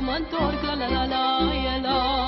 من دور یلا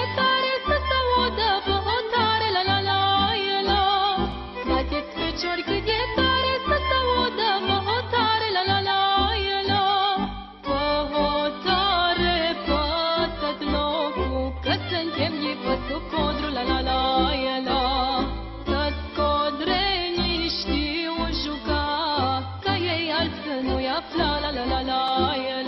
la la la la.